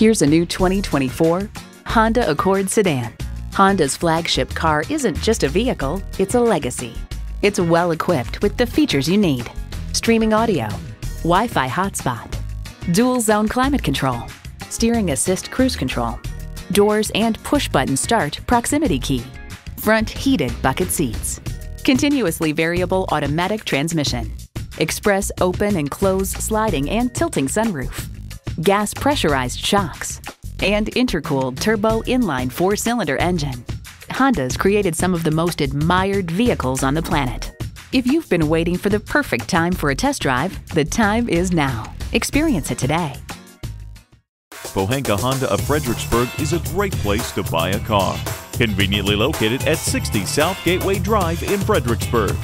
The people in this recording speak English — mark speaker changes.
Speaker 1: Here's a new 2024 Honda Accord sedan. Honda's flagship car isn't just a vehicle, it's a legacy. It's well equipped with the features you need. Streaming audio, Wi-Fi hotspot, dual zone climate control, steering assist cruise control, doors and push button start proximity key, front heated bucket seats, continuously variable automatic transmission, express open and close sliding and tilting sunroof, gas pressurized shocks, and intercooled turbo inline four cylinder engine. Honda's created some of the most admired vehicles on the planet. If you've been waiting for the perfect time for a test drive, the time is now. Experience it today.
Speaker 2: Pohanka Honda of Fredericksburg is a great place to buy a car. Conveniently located at 60 South Gateway Drive in Fredericksburg.